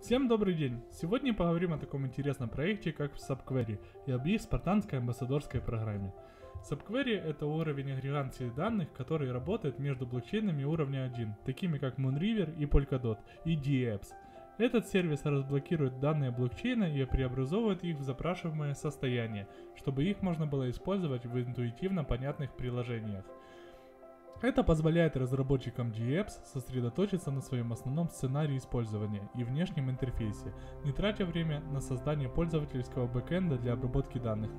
Всем добрый день! Сегодня поговорим о таком интересном проекте, как Subquery и об их спартанской амбассадорской программе. Subquery — это уровень агрегации данных, который работает между блокчейнами уровня 1, такими как Moonriver и Polkadot, и DApps. Этот сервис разблокирует данные блокчейна и преобразовывает их в запрашиваемое состояние, чтобы их можно было использовать в интуитивно понятных приложениях. Это позволяет разработчикам GApps сосредоточиться на своем основном сценарии использования и внешнем интерфейсе, не тратя время на создание пользовательского бэкэнда для обработки данных.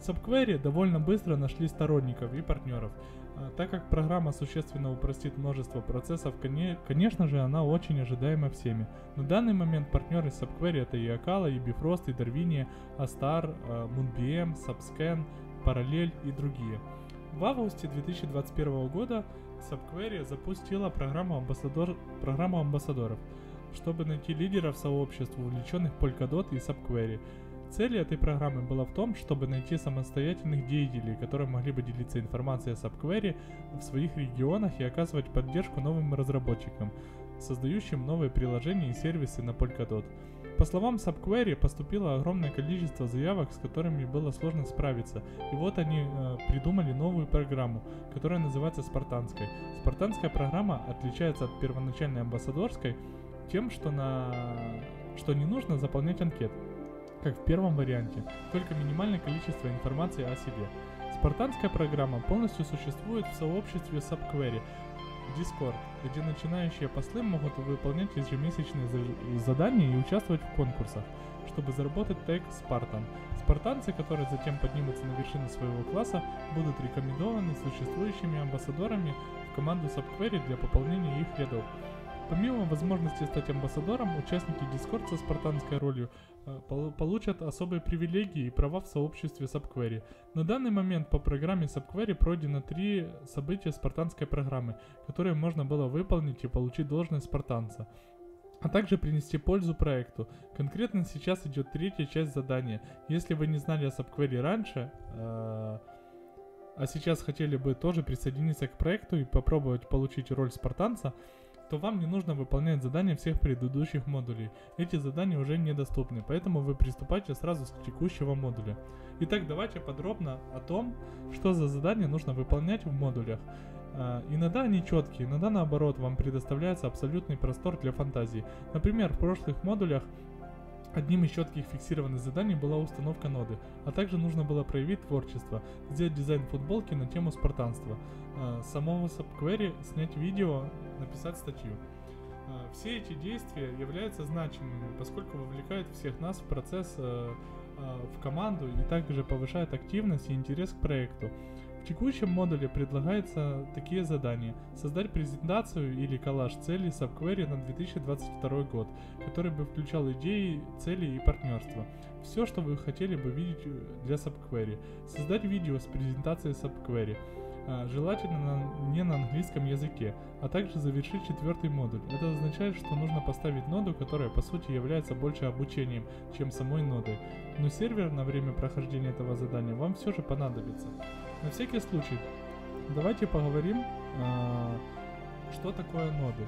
Subquery довольно быстро нашли сторонников и партнеров, а, так как программа существенно упростит множество процессов, конечно же она очень ожидаема всеми. На данный момент партнеры Subquery это и Акала, и Bifrost, и Darwinia, Astar, а, Moonbm, Subscan, Parallel и другие – в августе 2021 года Subquery запустила программу, амбассадор, программу амбассадоров, чтобы найти лидеров сообществ, увлеченных Polkadot и Subquery. Цель этой программы была в том, чтобы найти самостоятельных деятелей, которые могли бы делиться информацией о Subquery в своих регионах и оказывать поддержку новым разработчикам, создающим новые приложения и сервисы на Polkadot. По словам Subquery, поступило огромное количество заявок, с которыми было сложно справиться. И вот они э, придумали новую программу, которая называется Спартанской. Спартанская программа отличается от первоначальной амбассадорской тем, что, на... что не нужно заполнять анкет, как в первом варианте, только минимальное количество информации о себе. Спартанская программа полностью существует в сообществе Subquery, Discord, где начинающие послы могут выполнять ежемесячные задания и участвовать в конкурсах, чтобы заработать тег Спартан. Спартанцы, которые затем поднимутся на вершину своего класса, будут рекомендованы существующими амбассадорами в команду Subquery для пополнения их рядов. Помимо возможности стать амбассадором, участники Discord со спартанской ролью э, получат особые привилегии и права в сообществе Subquery. На данный момент по программе Subquery пройдено три события спартанской программы, которые можно было выполнить и получить должность спартанца а также принести пользу проекту. Конкретно сейчас идет третья часть задания. Если вы не знали о Subquery раньше, э, а сейчас хотели бы тоже присоединиться к проекту и попробовать получить роль спартанца, то вам не нужно выполнять задания всех предыдущих модулей. Эти задания уже недоступны, поэтому вы приступайте сразу с текущего модуля. Итак, давайте подробно о том, что за задания нужно выполнять в модулях. Uh, иногда они четкие, иногда наоборот вам предоставляется абсолютный простор для фантазии. Например, в прошлых модулях Одним из четких фиксированных заданий была установка ноды, а также нужно было проявить творчество, сделать дизайн футболки на тему спартанства, э, самого subquery, снять видео, написать статью. Э, все эти действия являются значимыми, поскольку вовлекают всех нас в процесс, э, в команду и также повышают активность и интерес к проекту. В текущем модуле предлагаются такие задания. Создать презентацию или коллаж целей Subquery на 2022 год, который бы включал идеи, цели и партнерства. Все, что вы хотели бы видеть для Subquery. Создать видео с презентацией Subquery. А, желательно на, не на английском языке, а также завершить четвертый модуль. Это означает, что нужно поставить ноду, которая по сути является больше обучением, чем самой нодой. Но сервер на время прохождения этого задания вам все же понадобится. На всякий случай, давайте поговорим, а, что такое ноды.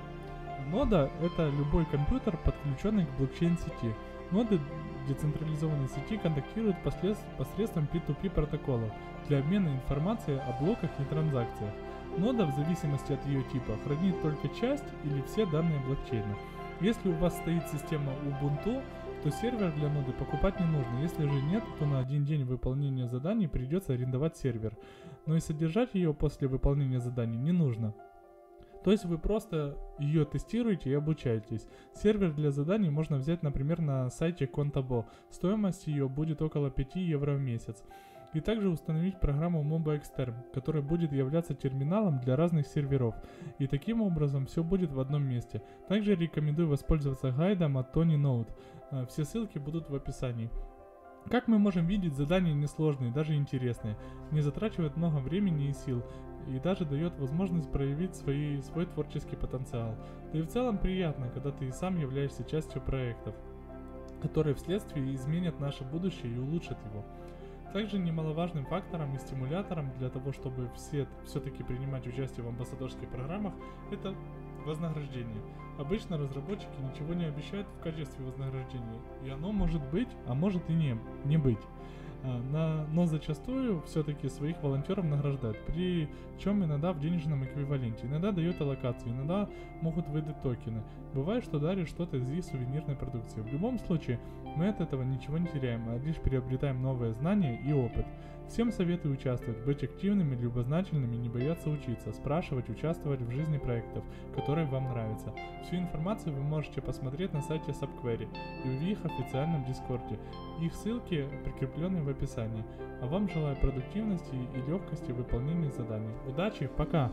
Нода это любой компьютер, подключенный к блокчейн-сети. Ноды децентрализованной сети контактируют посредством P2P протоколов для обмена информацией о блоках и транзакциях. Нода, в зависимости от ее типа, хранит только часть или все данные блокчейна. Если у вас стоит система Ubuntu, то сервер для ноды покупать не нужно. Если же нет, то на один день выполнения заданий придется арендовать сервер. Но и содержать ее после выполнения заданий не нужно. То есть вы просто ее тестируете и обучаетесь. Сервер для заданий можно взять, например, на сайте Contabo. Стоимость ее будет около 5 евро в месяц. И также установить программу MobaXterm, которая будет являться терминалом для разных серверов. И таким образом все будет в одном месте. Также рекомендую воспользоваться гайдом от Tony Note. Э, все ссылки будут в описании. Как мы можем видеть, задания несложные, даже интересные, не затрачивают много времени и сил, и даже дает возможность проявить свои, свой творческий потенциал. Да и в целом приятно, когда ты и сам являешься частью проектов, которые вследствие изменят наше будущее и улучшат его. Также немаловажным фактором и стимулятором для того, чтобы все все-таки принимать участие в амбассадорских программах, это Вознаграждение. Обычно разработчики ничего не обещают в качестве вознаграждения, и оно может быть, а может и не, не быть. А, на, но зачастую все-таки своих волонтеров награждают, причем иногда в денежном эквиваленте. Иногда дают аллокацию, иногда могут выдать токены. Бывает, что дарят что-то из их сувенирной продукции. В любом случае, мы от этого ничего не теряем, а лишь приобретаем новые знания и опыт. Всем советую участвовать, быть активными, любознательными, не бояться учиться, спрашивать, участвовать в жизни проектов, которые вам нравятся. Всю информацию вы можете посмотреть на сайте Subquery и в их официальном дискорде. Их ссылки прикреплены в описании. А вам желаю продуктивности и легкости выполнения заданий. Удачи, пока!